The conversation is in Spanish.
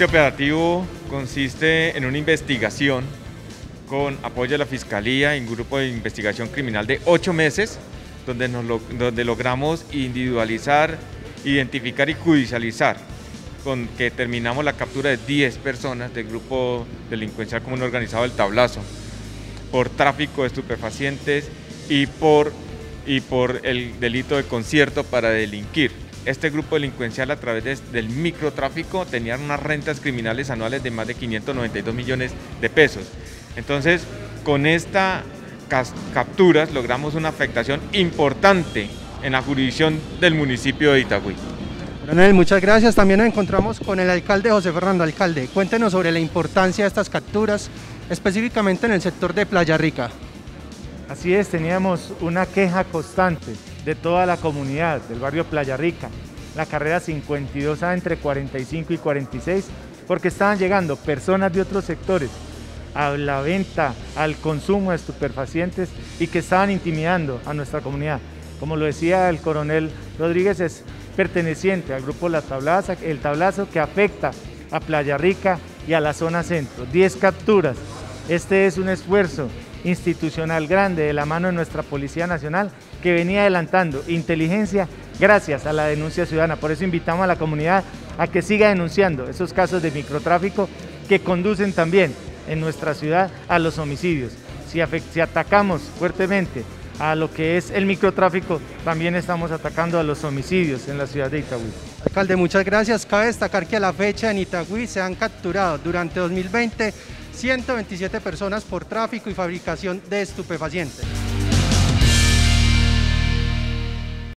Este operativo consiste en una investigación con apoyo de la Fiscalía y un grupo de investigación criminal de ocho meses, donde, donde logramos individualizar, identificar y judicializar, con que terminamos la captura de 10 personas del grupo delincuencial común organizado del Tablazo, por tráfico de estupefacientes y por, y por el delito de concierto para delinquir. Este grupo delincuencial a través del microtráfico tenía unas rentas criminales anuales de más de 592 millones de pesos. Entonces, con estas capturas logramos una afectación importante en la jurisdicción del municipio de Itagüí. Coronel, muchas gracias. También nos encontramos con el alcalde José Fernando Alcalde. Cuéntenos sobre la importancia de estas capturas, específicamente en el sector de Playa Rica. Así es, teníamos una queja constante de toda la comunidad del barrio Playa Rica, la carrera 52A entre 45 y 46, porque estaban llegando personas de otros sectores a la venta, al consumo de estupefacientes y que estaban intimidando a nuestra comunidad. Como lo decía el coronel Rodríguez, es perteneciente al grupo La Tablaza, el tablazo que afecta a Playa Rica y a la zona centro. 10 capturas. Este es un esfuerzo institucional grande de la mano de nuestra Policía Nacional que venía adelantando inteligencia gracias a la denuncia ciudadana. Por eso invitamos a la comunidad a que siga denunciando esos casos de microtráfico que conducen también en nuestra ciudad a los homicidios. Si, si atacamos fuertemente a lo que es el microtráfico, también estamos atacando a los homicidios en la ciudad de Itagüí. Alcalde, muchas gracias. Cabe destacar que a la fecha en Itagüí se han capturado durante 2020 127 personas por tráfico y fabricación de estupefacientes.